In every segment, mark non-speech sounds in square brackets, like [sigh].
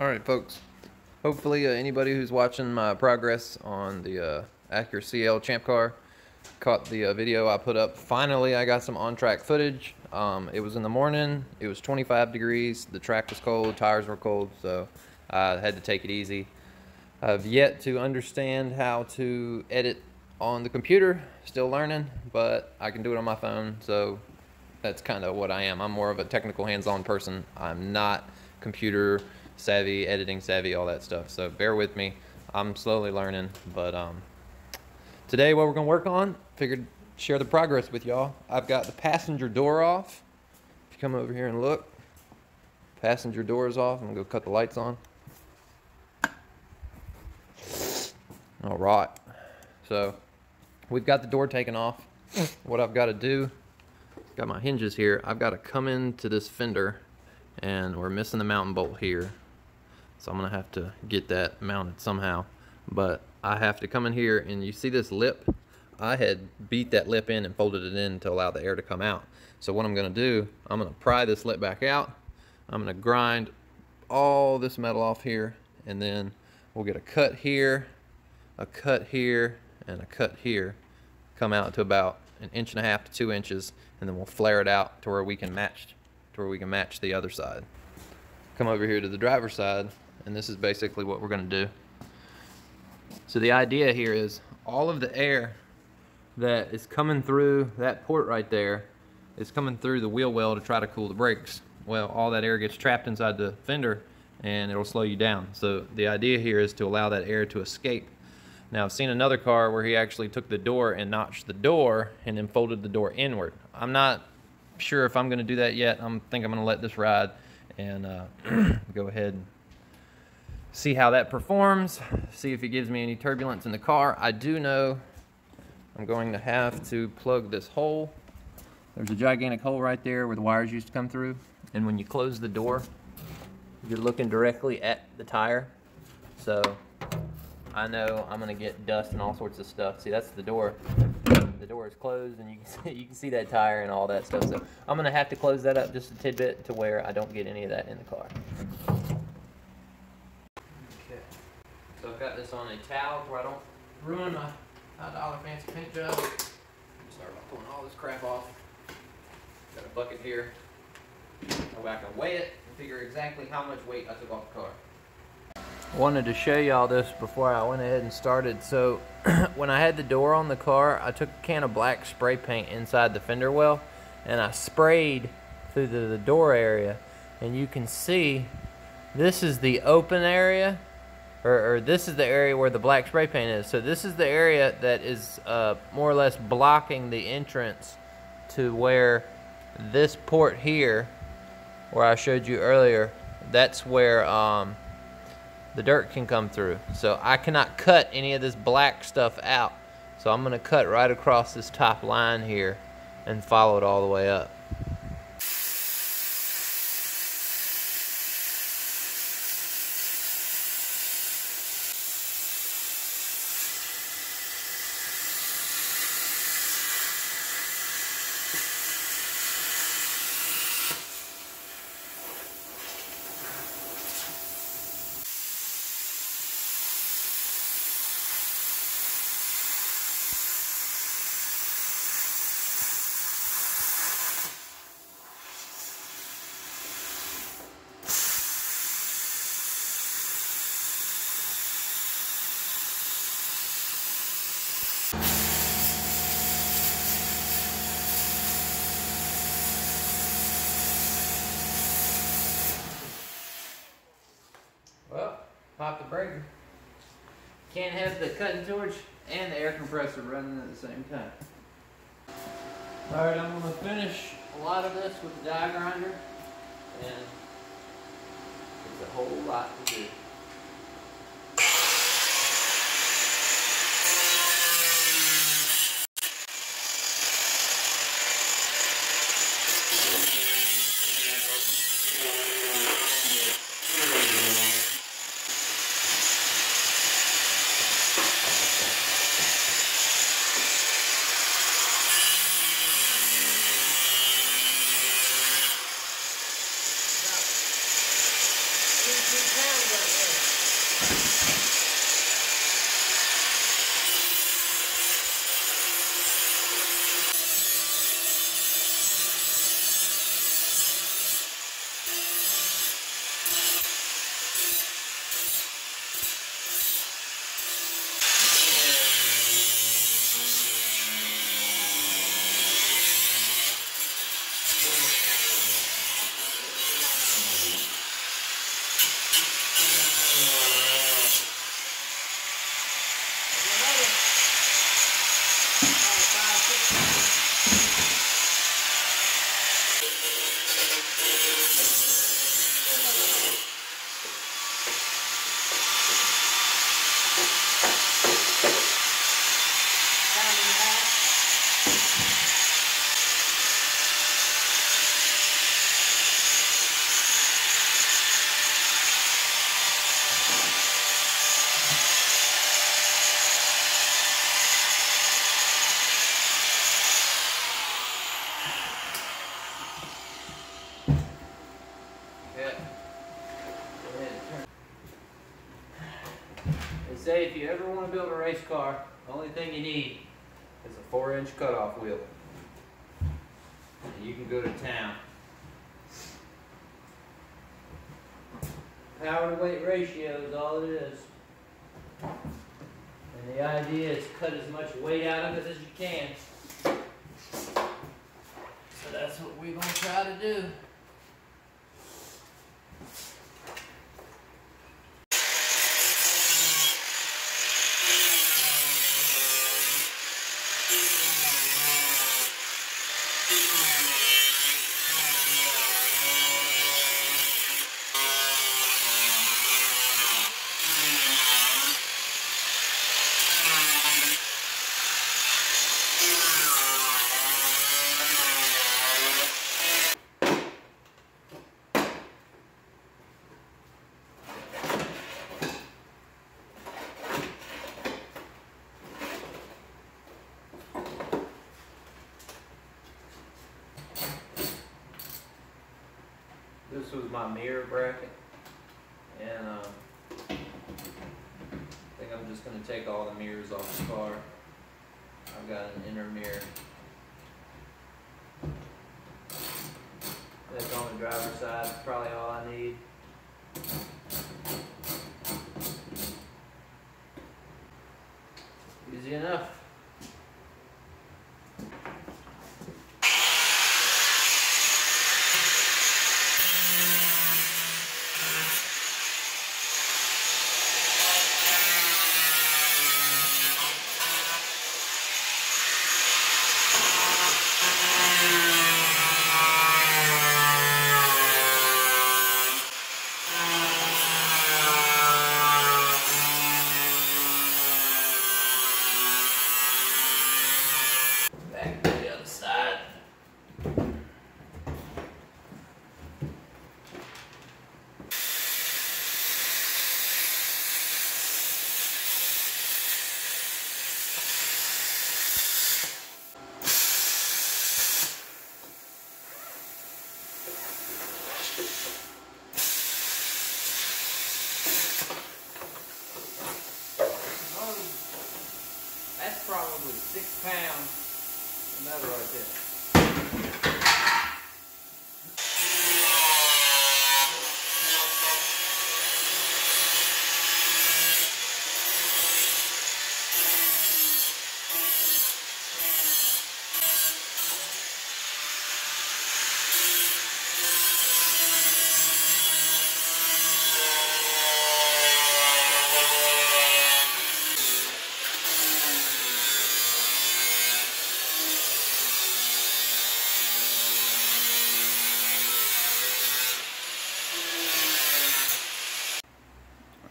All right, folks. Hopefully, uh, anybody who's watching my progress on the uh, Acura CL Champ Car caught the uh, video I put up. Finally, I got some on-track footage. Um, it was in the morning. It was 25 degrees. The track was cold. Tires were cold, so I had to take it easy. I've yet to understand how to edit on the computer. Still learning, but I can do it on my phone, so that's kind of what I am. I'm more of a technical hands-on person. I'm not computer savvy, editing savvy, all that stuff. So bear with me. I'm slowly learning, but um, today what we're gonna work on, figured share the progress with y'all. I've got the passenger door off. If you come over here and look, passenger door is off. I'm gonna go cut the lights on. All right, so we've got the door taken off. What I've got to do, got my hinges here. I've got to come into this fender and we're missing the mounting bolt here. So I'm gonna have to get that mounted somehow. But I have to come in here and you see this lip? I had beat that lip in and folded it in to allow the air to come out. So what I'm gonna do, I'm gonna pry this lip back out. I'm gonna grind all this metal off here and then we'll get a cut here, a cut here, and a cut here. Come out to about an inch and a half to two inches and then we'll flare it out to where we can match to where we can match the other side. Come over here to the driver's side, and this is basically what we're gonna do. So the idea here is all of the air that is coming through that port right there is coming through the wheel well to try to cool the brakes. Well, all that air gets trapped inside the fender and it'll slow you down. So the idea here is to allow that air to escape. Now I've seen another car where he actually took the door and notched the door and then folded the door inward. I'm not sure if I'm going to do that yet. I'm think I'm going to let this ride and uh, [clears throat] go ahead and see how that performs. See if it gives me any turbulence in the car. I do know I'm going to have to plug this hole. There's a gigantic hole right there where the wires used to come through. And when you close the door, you're looking directly at the tire. So I know I'm gonna get dust and all sorts of stuff. See, that's the door the door is closed and you can [laughs] see, you can see that tire and all that stuff. So I'm gonna have to close that up just a tidbit to where I don't get any of that in the car. Okay, so I've got this on a towel where I don't ruin my dollar fancy paint job. Start by pulling all this crap off. Got a bucket here. Go back and weigh it and figure exactly how much weight I took off the car wanted to show y'all this before I went ahead and started. So [clears throat] when I had the door on the car, I took a can of black spray paint inside the fender well and I sprayed through the, the door area and you can see this is the open area or, or, this is the area where the black spray paint is. So this is the area that is uh, more or less blocking the entrance to where this port here, where I showed you earlier, that's where um, the dirt can come through. So I cannot cut any of this black stuff out. So I'm going to cut right across this top line here and follow it all the way up. Cutting torch and the air compressor running at the same time. Alright, I'm going to finish a lot of this with the die grinder. And it's a whole lot to do. Say if you ever want to build a race car, the only thing you need is a four inch cutoff wheel. And you can go to town. Power to weight ratio is all it is. And the idea is cut as much weight out of it as you can. So that's what we're gonna try to do. This was my mirror bracket. And um, I think I'm just gonna take all the mirrors off the car. I've got an inner mirror. That's on the driver's side, probably all I need. Easy enough. Back to the other side. Oh, that's pounds. Another right there.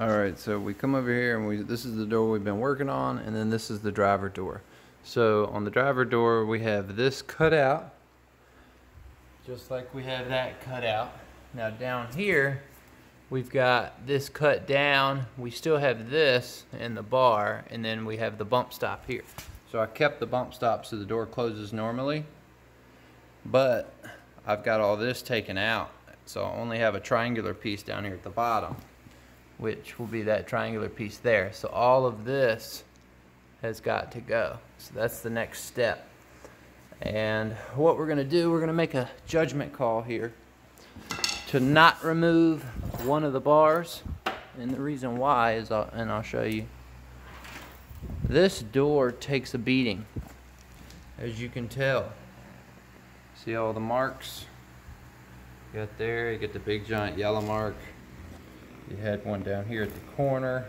All right, so we come over here and we, this is the door we've been working on, and then this is the driver door. So on the driver door, we have this cut out, just like we have that cut out. Now down here, we've got this cut down. We still have this in the bar, and then we have the bump stop here. So I kept the bump stop so the door closes normally, but I've got all this taken out. So I only have a triangular piece down here at the bottom which will be that triangular piece there. So all of this has got to go. So that's the next step. And what we're gonna do, we're gonna make a judgment call here to not remove one of the bars. And the reason why is, I'll, and I'll show you. This door takes a beating, as you can tell. See all the marks? You got there, you get the big giant yellow mark. You had one down here at the corner,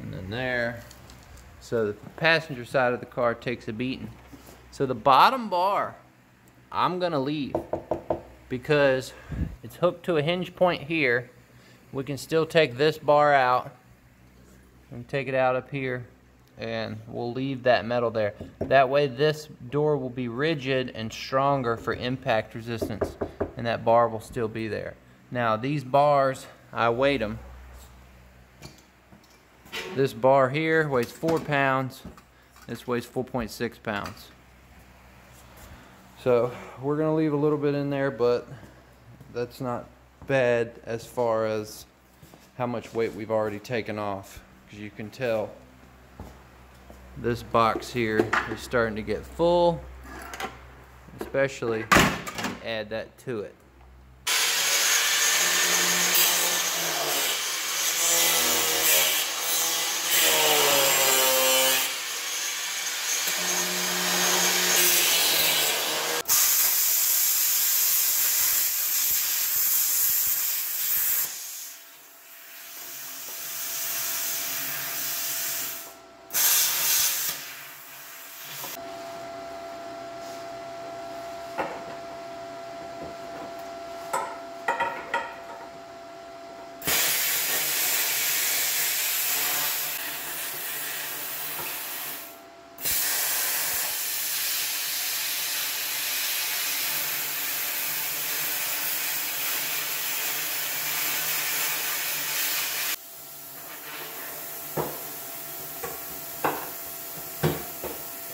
and then there. So the passenger side of the car takes a beating. So the bottom bar, I'm gonna leave because it's hooked to a hinge point here. We can still take this bar out and take it out up here and we'll leave that metal there. That way this door will be rigid and stronger for impact resistance and that bar will still be there. Now these bars, I weighed them. This bar here weighs four pounds. This weighs 4.6 pounds. So we're gonna leave a little bit in there, but that's not bad as far as how much weight we've already taken off. Because you can tell, this box here is starting to get full, especially add that to it.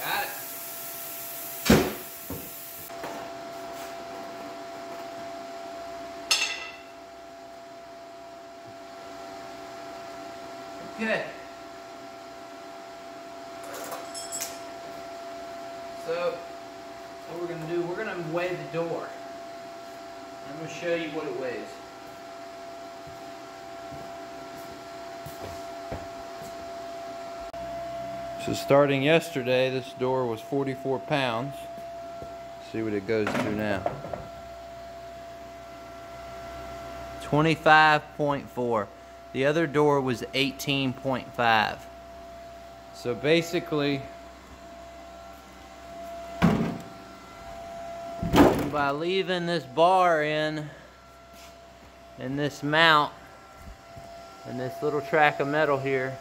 Got it. Okay. So, what we're going to do, we're going to weigh the door. I'm going to show you what it weighs. So starting yesterday, this door was 44 pounds. See what it goes to now. 25.4. The other door was 18.5. So basically, by leaving this bar in, and this mount, and this little track of metal here,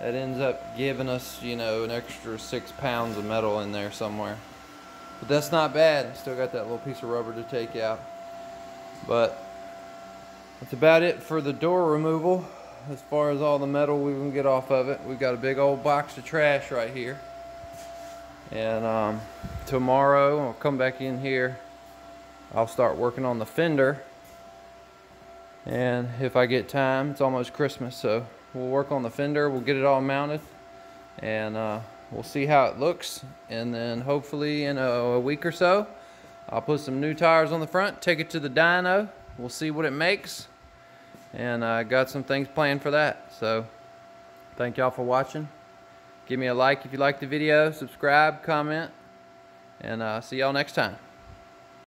that ends up giving us, you know, an extra six pounds of metal in there somewhere. But that's not bad. Still got that little piece of rubber to take out. But that's about it for the door removal. As far as all the metal we can get off of it. We've got a big old box of trash right here. And um, tomorrow I'll come back in here. I'll start working on the fender. And if I get time, it's almost Christmas, so we'll work on the fender. We'll get it all mounted. And uh, we'll see how it looks. And then hopefully in a, a week or so, I'll put some new tires on the front, take it to the dyno. We'll see what it makes. And I uh, got some things planned for that. So thank y'all for watching. Give me a like if you like the video, subscribe, comment, and uh, see y'all next time.